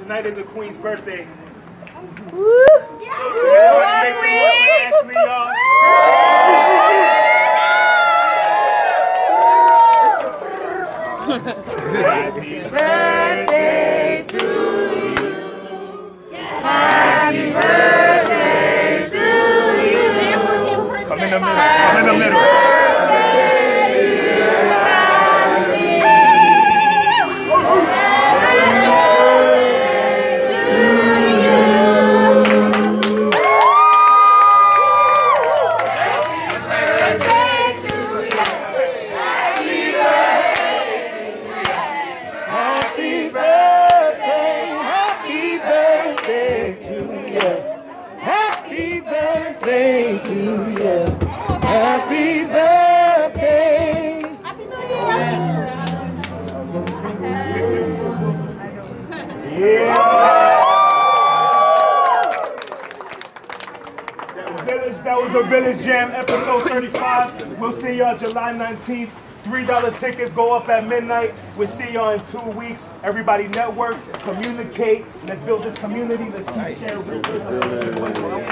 Tonight is a queen's birthday. Woo! Everybody make some noise for Ashley, y'all. Happy birthday to you. Happy birthday to you. Come in the middle. Come in the middle. Birthday to you. Happy birthday. Happy New Year! Village, that was a Village Jam episode 35. We'll see y'all July 19th. $3 tickets go up at midnight. We'll see y'all in two weeks. Everybody network, communicate. Let's build this community. Let's keep sharing.